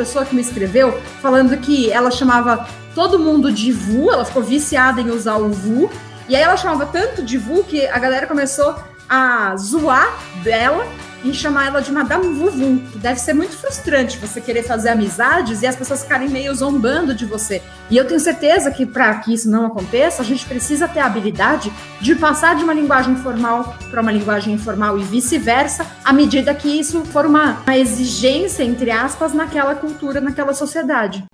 pessoa que me escreveu falando que ela chamava todo mundo de VU, ela ficou viciada em usar o VU, e aí ela chamava tanto de VU que a galera começou a zoar dela e chamar ela de Madame Vuvu, que deve ser muito frustrante você querer fazer amizades e as pessoas ficarem meio zombando de você. E eu tenho certeza que para que isso não aconteça, a gente precisa ter a habilidade de passar de uma linguagem formal para uma linguagem informal e vice-versa, à medida que isso for uma, uma exigência, entre aspas, naquela cultura, naquela sociedade.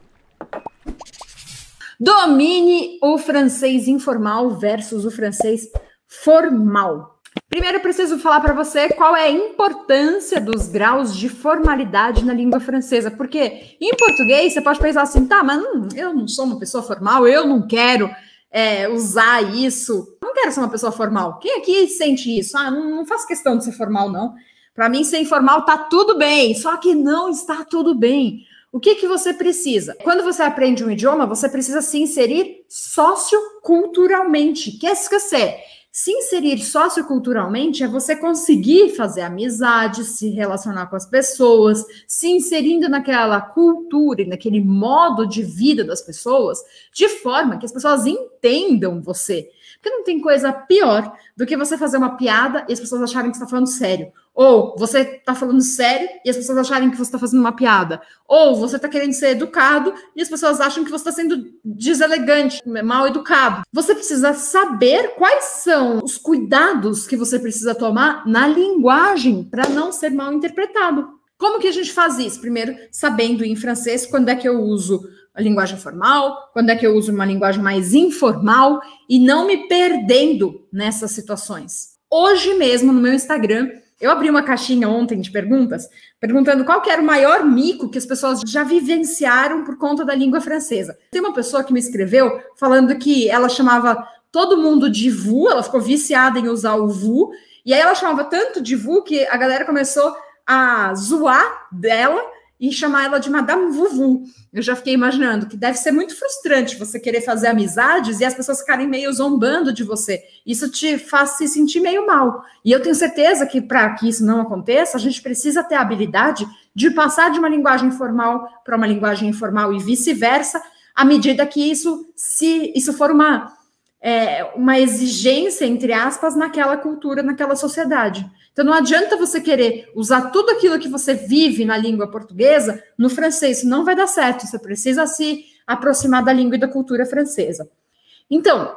Domine o francês informal versus o francês formal. Primeiro, preciso falar para você qual é a importância dos graus de formalidade na língua francesa, porque em português você pode pensar assim, tá, mas hum, eu não sou uma pessoa formal, eu não quero é, usar isso, não quero ser uma pessoa formal. Quem aqui sente isso? Ah, não, não faço questão de ser formal, não. Para mim, ser informal tá tudo bem, só que não está tudo bem. O que, que você precisa? Quando você aprende um idioma, você precisa se inserir socioculturalmente. Que é isso que você se inserir socioculturalmente é você conseguir fazer amizade, se relacionar com as pessoas, se inserindo naquela cultura e naquele modo de vida das pessoas, de forma que as pessoas entendam você. Porque não tem coisa pior do que você fazer uma piada e as pessoas acharem que você está falando sério. Ou você está falando sério e as pessoas acharem que você está fazendo uma piada. Ou você está querendo ser educado e as pessoas acham que você está sendo deselegante, mal educado. Você precisa saber quais são os cuidados que você precisa tomar na linguagem para não ser mal interpretado. Como que a gente faz isso? Primeiro, sabendo em francês quando é que eu uso a linguagem formal, quando é que eu uso uma linguagem mais informal e não me perdendo nessas situações. Hoje mesmo no meu Instagram eu abri uma caixinha ontem de perguntas, perguntando qual que era o maior mico que as pessoas já vivenciaram por conta da língua francesa. Tem uma pessoa que me escreveu falando que ela chamava todo mundo de VU, ela ficou viciada em usar o VU, e aí ela chamava tanto de VU que a galera começou a zoar dela e chamar ela de Madame Vuvu. Eu já fiquei imaginando que deve ser muito frustrante você querer fazer amizades e as pessoas ficarem meio zombando de você. Isso te faz se sentir meio mal. E eu tenho certeza que para que isso não aconteça, a gente precisa ter a habilidade de passar de uma linguagem formal para uma linguagem informal e vice-versa, à medida que isso se isso for uma é, uma exigência, entre aspas, naquela cultura, naquela sociedade. Então não adianta você querer usar tudo aquilo que você vive na língua portuguesa no francês, isso não vai dar certo. Você precisa se aproximar da língua e da cultura francesa. Então,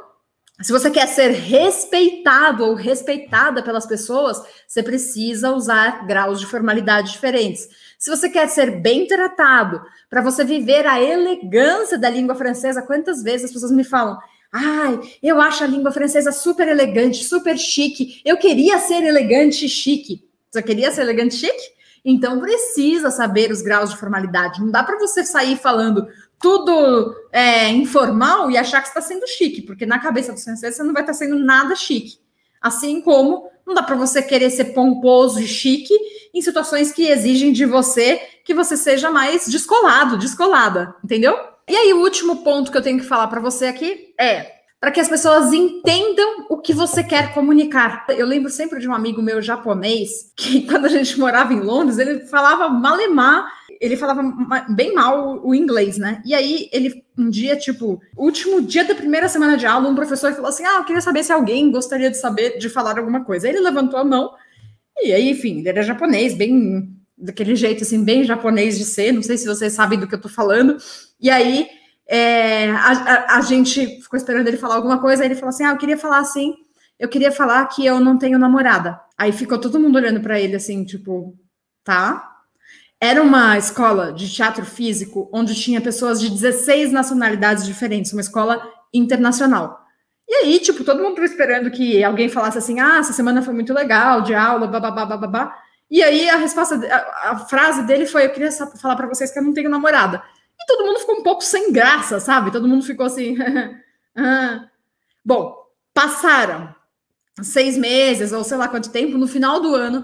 se você quer ser respeitado ou respeitada pelas pessoas, você precisa usar graus de formalidade diferentes. Se você quer ser bem tratado, para você viver a elegância da língua francesa, quantas vezes as pessoas me falam: Ai, eu acho a língua francesa super elegante, super chique. Eu queria ser elegante e chique. Você queria ser elegante e chique? Então precisa saber os graus de formalidade. Não dá para você sair falando tudo é, informal e achar que está sendo chique, porque na cabeça do francês você não vai estar tá sendo nada chique. Assim como não dá para você querer ser pomposo e chique em situações que exigem de você que você seja mais descolado, descolada, entendeu? E aí, o último ponto que eu tenho que falar para você aqui é para que as pessoas entendam o que você quer comunicar. Eu lembro sempre de um amigo meu japonês que, quando a gente morava em Londres, ele falava malemar, ele falava bem mal o inglês, né? E aí, ele, um dia, tipo, último dia da primeira semana de aula, um professor falou assim: Ah, eu queria saber se alguém gostaria de saber, de falar alguma coisa. Aí ele levantou a mão, e aí, enfim, ele era japonês, bem daquele jeito assim, bem japonês de ser, não sei se vocês sabem do que eu tô falando. E aí é, a, a, a, gente ficou esperando ele falar alguma coisa, aí ele falou assim: Ah, eu queria falar assim, eu queria falar que eu não tenho namorada. Aí ficou todo mundo olhando para ele assim, tipo, tá. Era uma escola de teatro físico onde tinha pessoas de 16 nacionalidades diferentes, uma escola internacional. E aí, tipo, todo mundo esperando que alguém falasse assim: ah, essa semana foi muito legal, de aula, babá, babá. E aí a resposta, a, a frase dele foi: Eu queria falar para vocês que eu não tenho namorada. E todo mundo ficou um pouco sem graça, sabe? Todo mundo ficou assim. Bom, passaram seis meses ou sei lá quanto tempo. No final do ano,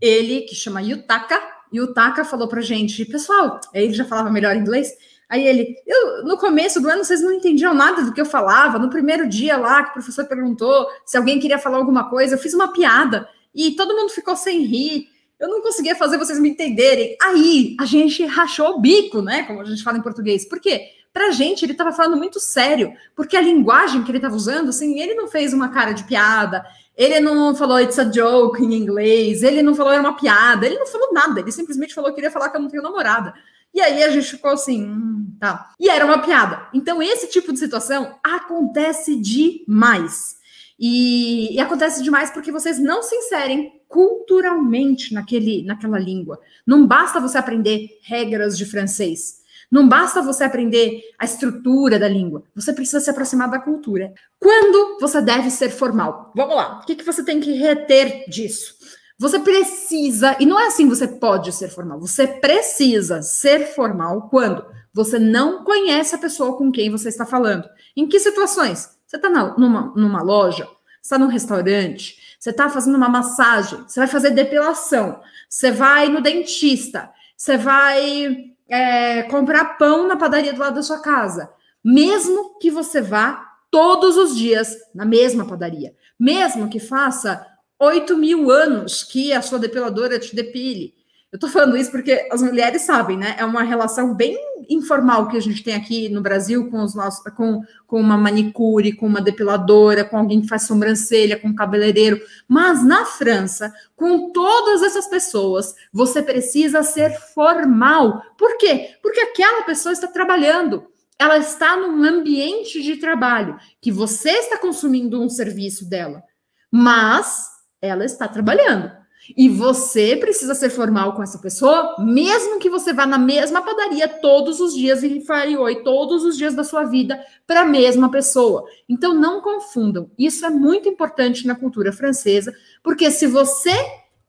ele, que chama Yutaka, Yutaka falou pra gente: Pessoal, ele já falava melhor inglês. Aí ele, eu, no começo do ano vocês não entendiam nada do que eu falava. No primeiro dia lá que o professor perguntou se alguém queria falar alguma coisa, eu fiz uma piada e todo mundo ficou sem rir. Eu não conseguia fazer vocês me entenderem. Aí a gente rachou o bico, né? Como a gente fala em português. Por quê? Pra gente, ele estava falando muito sério, porque a linguagem que ele estava usando, assim, ele não fez uma cara de piada, ele não falou it's a joke em inglês, ele não falou era uma piada, ele não falou nada, ele simplesmente falou que queria falar que eu não tenho namorada. E aí a gente ficou assim, hum, tá. E era uma piada. Então, esse tipo de situação acontece demais. E, e, acontece demais porque vocês não se inserem culturalmente naquele, naquela língua. Não basta você aprender regras de francês. Não basta você aprender a estrutura da língua. Você precisa se aproximar da cultura. Quando você deve ser formal? Vamos lá. O que, que você tem que reter disso? Você precisa, e não é assim você pode ser formal, você precisa ser formal quando você não conhece a pessoa com quem você está falando. Em que situações? Você está numa, numa loja, está num restaurante, você está fazendo uma massagem, você vai fazer depilação, você vai no dentista, você vai é, comprar pão na padaria do lado da sua casa. Mesmo que você vá todos os dias na mesma padaria, mesmo que faça 8 mil anos que a sua depiladora te depile. Eu tô falando isso porque as mulheres sabem, né? É uma relação bem informal que a gente tem aqui no Brasil com os nossos, com, com uma manicure, com uma depiladora, com alguém que faz sobrancelha, com um cabeleireiro. Mas na França, com todas essas pessoas, você precisa ser formal. Por quê? Porque aquela pessoa está trabalhando. Ela está num ambiente de trabalho que você está consumindo um serviço dela. Mas ela está trabalhando. E você precisa ser formal com essa pessoa, mesmo que você vá na mesma padaria todos os dias e fale oi todos os dias da sua vida para a mesma pessoa. Então não confundam. Isso é muito importante na cultura francesa, porque se você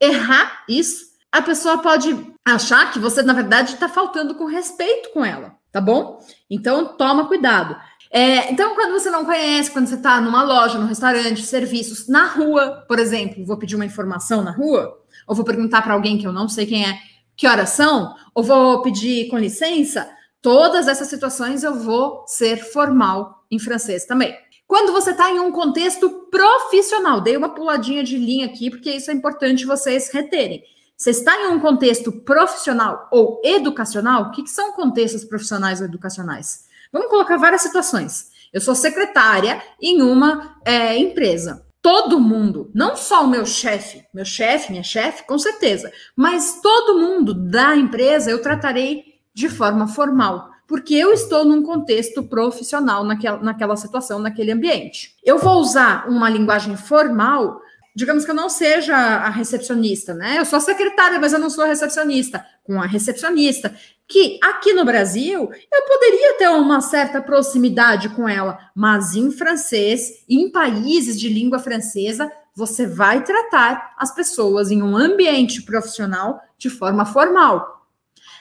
errar isso, a pessoa pode achar que você, na verdade, está faltando com respeito com ela, tá bom? Então toma cuidado. É, então, quando você não conhece, quando você está numa loja, num restaurante, serviços, na rua, por exemplo, vou pedir uma informação na rua, ou vou perguntar para alguém que eu não sei quem é que horas são, ou vou pedir com licença, todas essas situações eu vou ser formal em francês também. Quando você está em um contexto profissional, dei uma puladinha de linha aqui, porque isso é importante vocês reterem. Você está em um contexto profissional ou educacional? O que, que são contextos profissionais ou educacionais? Vamos colocar várias situações. Eu sou secretária em uma é, empresa. Todo mundo, não só o meu chefe, meu chefe, minha chefe, com certeza, mas todo mundo da empresa eu tratarei de forma formal, porque eu estou num contexto profissional naquela, naquela situação, naquele ambiente. Eu vou usar uma linguagem formal digamos que eu não seja a recepcionista, né? Eu sou a secretária, mas eu não sou a recepcionista. Com a recepcionista, que aqui no Brasil eu poderia ter uma certa proximidade com ela, mas em francês, em países de língua francesa, você vai tratar as pessoas em um ambiente profissional de forma formal.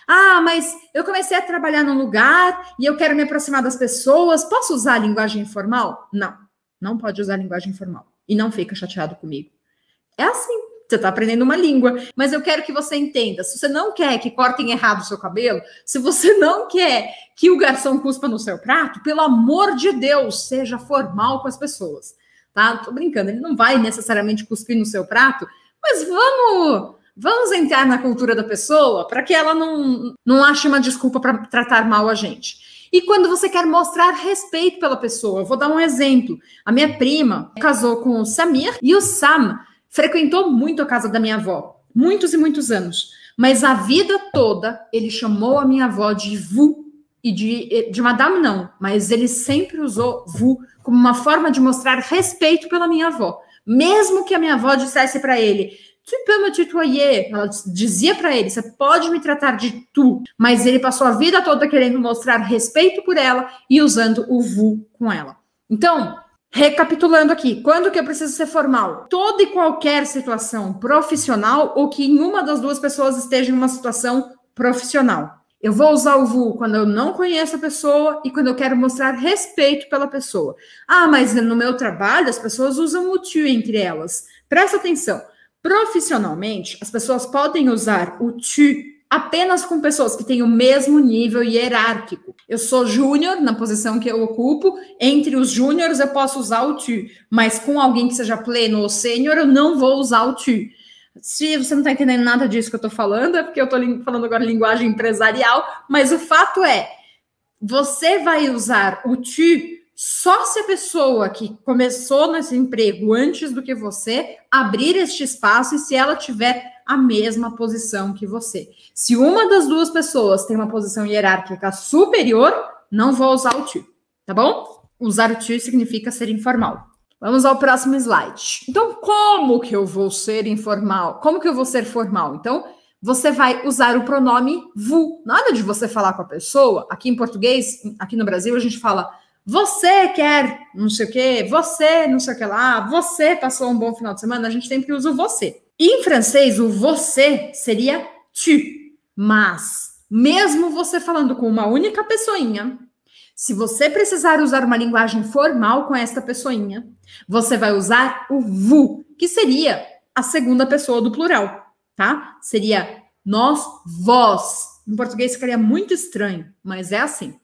Ah, mas eu comecei a trabalhar num lugar e eu quero me aproximar das pessoas. Posso usar a linguagem informal? Não, não pode usar a linguagem informal e não fica chateado comigo. É assim. Você está aprendendo uma língua, mas eu quero que você entenda. Se você não quer que cortem errado o seu cabelo, se você não quer que o garçom cuspa no seu prato, pelo amor de Deus, seja formal com as pessoas. Tá? Tô brincando, ele não vai necessariamente cuspir no seu prato, mas vamos vamos entrar na cultura da pessoa para que ela não, não ache uma desculpa para tratar mal a gente. E quando você quer mostrar respeito pela pessoa, eu vou dar um exemplo. A minha prima casou com o Samir e o Sam frequentou muito a casa da minha avó, muitos e muitos anos. Mas a vida toda ele chamou a minha avó de Vu e de, de Madame não, mas ele sempre usou Vu como uma forma de mostrar respeito pela minha avó. Mesmo que a minha avó dissesse para ele, tu peux me tutoyer, ela dizia para ele, você pode me tratar de tu, mas ele passou a vida toda querendo mostrar respeito por ela e usando o vu com ela. Então, recapitulando aqui, quando que eu preciso ser formal? Toda e qualquer situação profissional ou que em uma das duas pessoas esteja em uma situação profissional. Eu vou usar o VU quando eu não conheço a pessoa e quando eu quero mostrar respeito pela pessoa. Ah, mas no meu trabalho as pessoas usam o tu entre elas. Presta atenção. Profissionalmente, as pessoas podem usar o tu apenas com pessoas que têm o mesmo nível hierárquico. Eu sou júnior na posição que eu ocupo, entre os júniores eu posso usar o tu, mas com alguém que seja pleno ou sênior eu não vou usar o tu. Se você não está entendendo nada disso que eu estou falando, é porque eu estou falando agora linguagem empresarial, mas o fato é, você vai usar o tu só se a pessoa que começou nesse emprego antes do que você abrir este espaço e se ela tiver a mesma posição que você. Se uma das duas pessoas tem uma posição hierárquica superior, não vou usar o to, tá bom? Usar o to significa ser informal. Vamos ao próximo slide. Então, como que eu vou ser informal? Como que eu vou ser formal? Então, você vai usar o pronome vous. Nada de você falar com a pessoa. Aqui em português, aqui no Brasil, a gente fala você quer não sei o quê, você não sei o que lá, você passou um bom final de semana, a gente sempre usa o você. Em francês, o você seria tu. Mas, mesmo você falando com uma única pessoinha, se você precisar usar uma linguagem formal com esta pessoinha, você vai usar o vous, que seria a segunda pessoa do plural, tá? Seria nós, vós. Em português ficaria muito estranho, mas é assim.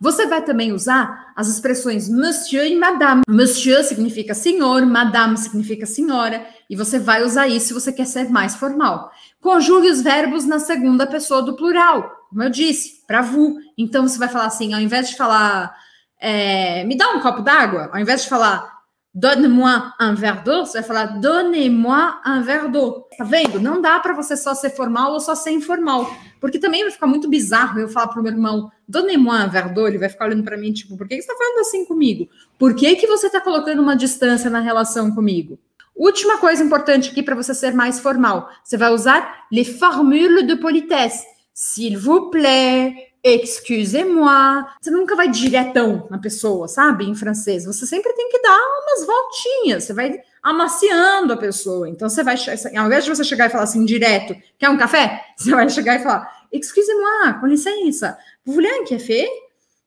Você vai também usar as expressões monsieur e madame. Monsieur significa senhor, madame significa senhora, e você vai usar isso se você quer ser mais formal. Conjugue os verbos na segunda pessoa do plural, como eu disse, para vous. Então você vai falar assim, ao invés de falar é, me dá um copo d'água, ao invés de falar Donne-moi un verre d'eau, você vai falar Donnez-moi un verre d'eau. Tá vendo? Não dá para você só ser formal ou só ser informal. Porque também vai ficar muito bizarro eu falar pro meu irmão Donnez-moi un verre d'eau, ele vai ficar olhando para mim, tipo, por que, você tá falando assim comigo? Por que, que você tá colocando uma distância na relação comigo? Última coisa importante aqui para você ser mais formal. Você vai usar les formules de politesse. S'il vous plaît, excusez-moi. Você nunca vai diretão na pessoa, sabe? Em francês. Você sempre que dar umas voltinhas. Você vai amaciando a pessoa. Então você vai, ao invés de você chegar e falar assim direto, quer um café? Você vai chegar e falar, excusez-moi, com licença, vous voulez un café?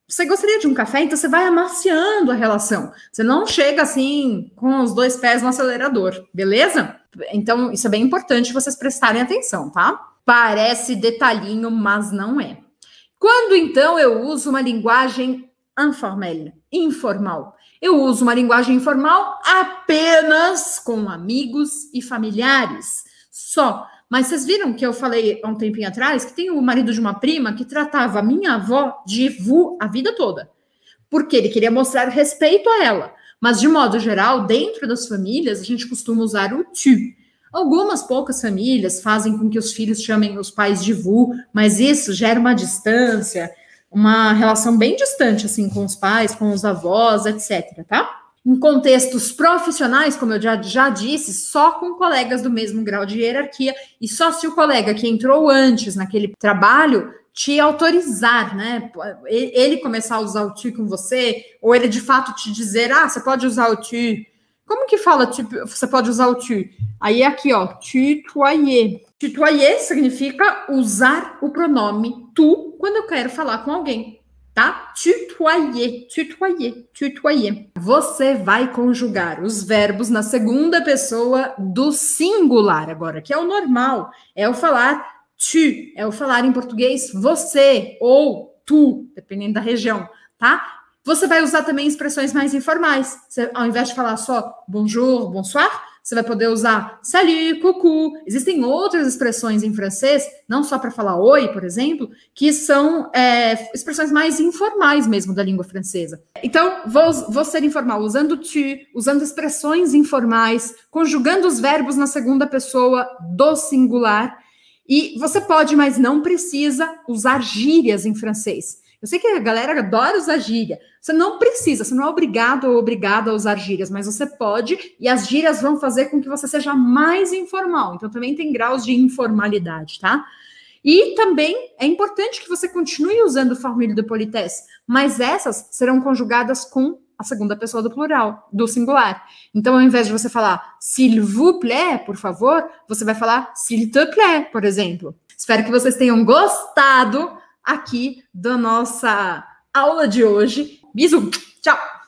Você gostaria de um café? Então você vai amaciando a relação. Você não chega assim com os dois pés no acelerador, beleza? Então isso é bem importante vocês prestarem atenção, tá? Parece detalhinho, mas não é. Quando então eu uso uma linguagem informal, informal? Eu uso uma linguagem informal apenas com amigos e familiares, só. Mas vocês viram que eu falei há um tempinho atrás que tem o marido de uma prima que tratava a minha avó de vu a vida toda, porque ele queria mostrar respeito a ela. Mas de modo geral, dentro das famílias, a gente costuma usar o tu. Algumas poucas famílias fazem com que os filhos chamem os pais de vu, mas isso gera uma distância, uma relação bem distante assim com os pais, com os avós, etc, tá? Em contextos profissionais, como eu já, já disse, só com colegas do mesmo grau de hierarquia e só se o colega que entrou antes naquele trabalho te autorizar, né? Ele começar a usar o tu com você, ou ele de fato te dizer, ah, você pode usar o tu como que fala, tipo, você pode usar o tu? Aí é aqui, ó, tutoyer. Tutoyer significa usar o pronome tu quando eu quero falar com alguém, tá? Tutoyer, tutoyer, tutoyer. Você vai conjugar os verbos na segunda pessoa do singular agora, que é o normal. É o falar tu, é o falar em português você ou tu, dependendo da região, tá? Você vai usar também expressões mais informais. Você, ao invés de falar só bonjour, bonsoir, você vai poder usar salut, coucou. Existem outras expressões em francês, não só para falar oi, por exemplo, que são é, expressões mais informais mesmo da língua francesa. Então, vou, vou ser informal usando tu, usando expressões informais, conjugando os verbos na segunda pessoa do singular. E você pode, mas não precisa, usar gírias em francês. Eu sei que a galera adora usar gíria. Você não precisa, você não é obrigado ou obrigada a usar gírias, mas você pode, e as gírias vão fazer com que você seja mais informal. Então também tem graus de informalidade, tá? E também é importante que você continue usando o formule de politesse, mas essas serão conjugadas com a segunda pessoa do plural, do singular. Então, ao invés de você falar s'il vous plaît, por favor, você vai falar s'il te plaît, por exemplo. Espero que vocês tenham gostado aqui da nossa aula de hoje. Bisou, tchau!